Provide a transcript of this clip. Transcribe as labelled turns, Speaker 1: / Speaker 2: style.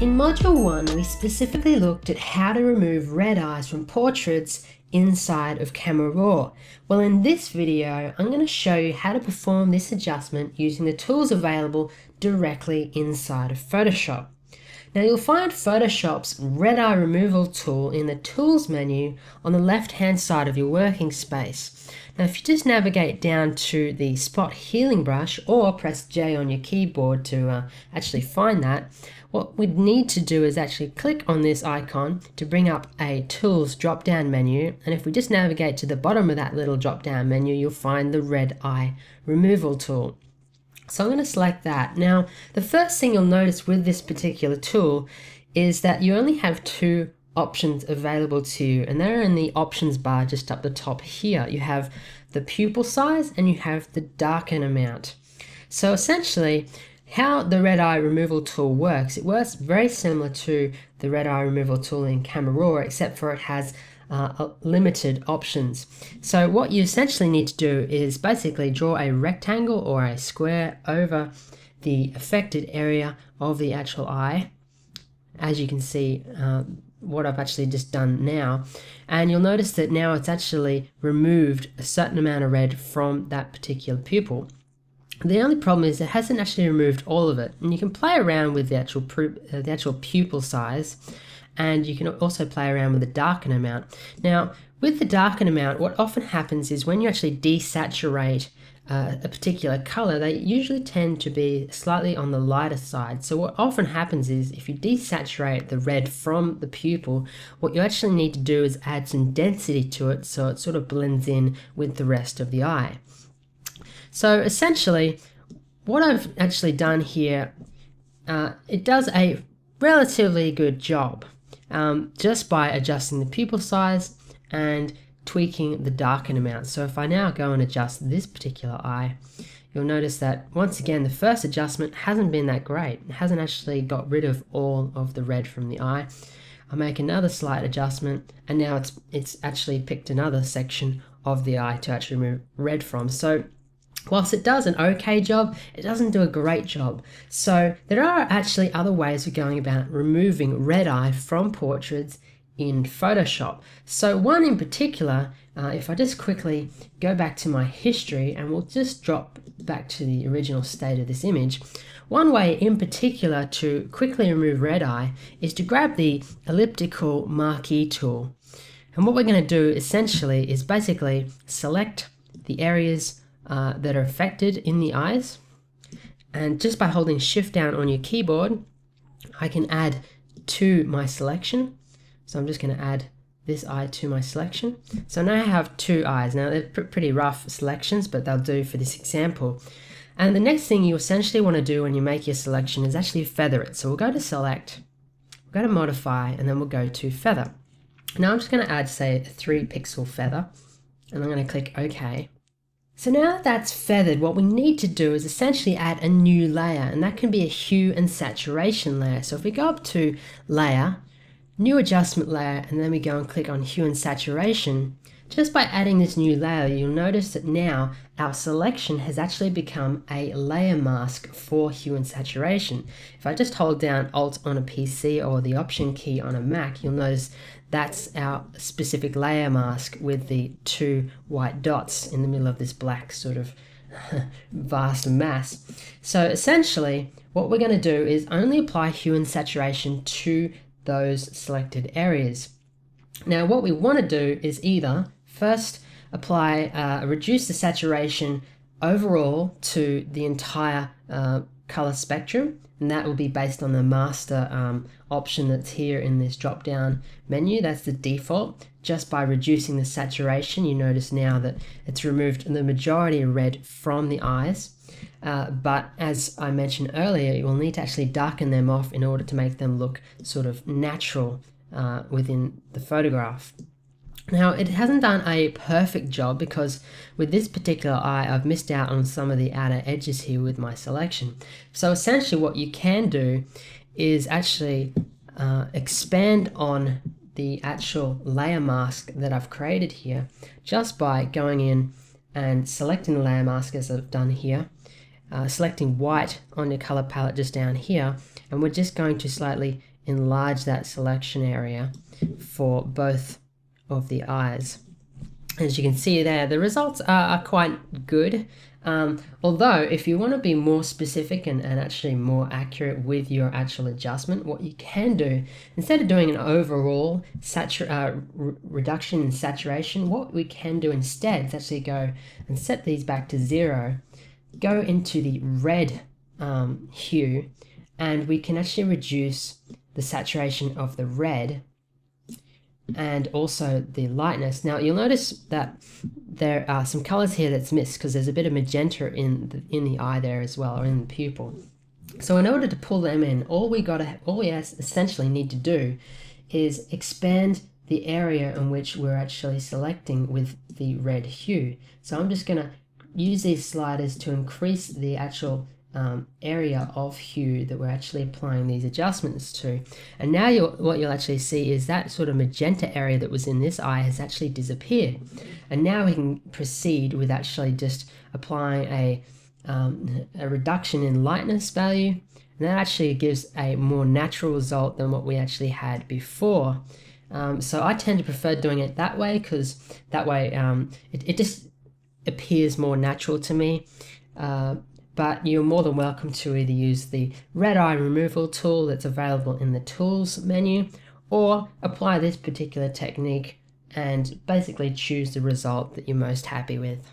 Speaker 1: In Module 1, we specifically looked at how to remove red eyes from portraits inside of Camera Raw. Well, in this video, I'm going to show you how to perform this adjustment using the tools available directly inside of Photoshop. Now you'll find Photoshop's red eye removal tool in the tools menu on the left hand side of your working space. Now if you just navigate down to the spot healing brush or press J on your keyboard to uh, actually find that, what we'd need to do is actually click on this icon to bring up a tools drop down menu and if we just navigate to the bottom of that little drop down menu you'll find the red eye removal tool. So I'm going to select that. Now, the first thing you'll notice with this particular tool is that you only have two options available to you, and they're in the options bar just up the top here. You have the pupil size and you have the darken amount. So essentially, how the red eye removal tool works, it works very similar to the red eye removal tool in Camera Raw, except for it has uh, limited options. So what you essentially need to do is basically draw a rectangle or a square over the affected area of the actual eye. As you can see, uh, what I've actually just done now. And you'll notice that now it's actually removed a certain amount of red from that particular pupil. The only problem is it hasn't actually removed all of it. And you can play around with the actual, uh, the actual pupil size and you can also play around with the darken amount. Now, with the darken amount, what often happens is when you actually desaturate uh, a particular color, they usually tend to be slightly on the lighter side. So what often happens is if you desaturate the red from the pupil, what you actually need to do is add some density to it so it sort of blends in with the rest of the eye. So essentially, what I've actually done here, uh, it does a relatively good job um, just by adjusting the pupil size and tweaking the darken amount. So if I now go and adjust this particular eye, you'll notice that once again the first adjustment hasn't been that great. It hasn't actually got rid of all of the red from the eye. I make another slight adjustment and now it's it's actually picked another section of the eye to actually remove red from. So Whilst it does an okay job, it doesn't do a great job. So there are actually other ways of going about removing red eye from portraits in Photoshop. So one in particular, uh, if I just quickly go back to my history and we'll just drop back to the original state of this image, one way in particular to quickly remove red eye is to grab the elliptical marquee tool. And what we're going to do essentially is basically select the areas uh, that are affected in the eyes. And just by holding shift down on your keyboard, I can add to my selection. So I'm just going to add this eye to my selection. So now I have two eyes. Now they're pretty rough selections, but they'll do for this example. And the next thing you essentially want to do when you make your selection is actually feather it. So we'll go to select, we'll go to modify, and then we'll go to feather. Now I'm just going to add, say, a three pixel feather, and I'm going to click OK. So now that that's feathered, what we need to do is essentially add a new layer, and that can be a hue and saturation layer. So if we go up to Layer, New Adjustment Layer, and then we go and click on Hue and Saturation, just by adding this new layer, you'll notice that now our selection has actually become a layer mask for hue and saturation. If I just hold down Alt on a PC or the Option key on a Mac, you'll notice that's our specific layer mask with the two white dots in the middle of this black sort of vast mass. So essentially, what we're going to do is only apply hue and saturation to those selected areas. Now what we want to do is either first apply, uh, reduce the saturation overall to the entire uh, color spectrum and that will be based on the master um, option that's here in this drop down menu. That's the default. Just by reducing the saturation you notice now that it's removed the majority of red from the eyes. Uh, but as I mentioned earlier you will need to actually darken them off in order to make them look sort of natural uh, within the photograph now, it hasn't done a perfect job because with this particular eye, I've missed out on some of the outer edges here with my selection. So essentially what you can do is actually uh, expand on the actual layer mask that I've created here just by going in and selecting the layer mask as I've done here uh, selecting white on your color palette just down here and we're just going to slightly enlarge that selection area for both of the eyes. As you can see there, the results are, are quite good. Um, although, if you want to be more specific and, and actually more accurate with your actual adjustment, what you can do, instead of doing an overall uh, reduction in saturation, what we can do instead is actually go and set these back to zero, go into the red um, hue, and we can actually reduce the saturation of the red and also the lightness. Now you'll notice that there are some colors here that's missed because there's a bit of magenta in the, in the eye there as well, or in the pupil. So in order to pull them in, all we got to, all we essentially need to do is expand the area in which we're actually selecting with the red hue. So I'm just going to use these sliders to increase the actual um, area of hue that we're actually applying these adjustments to. And now you'll, what you'll actually see is that sort of magenta area that was in this eye has actually disappeared. And now we can proceed with actually just applying a, um, a reduction in lightness value. And that actually gives a more natural result than what we actually had before. Um, so I tend to prefer doing it that way because that way um, it, it just appears more natural to me. Uh, but you're more than welcome to either use the red eye removal tool that's available in the tools menu or apply this particular technique and basically choose the result that you're most happy with.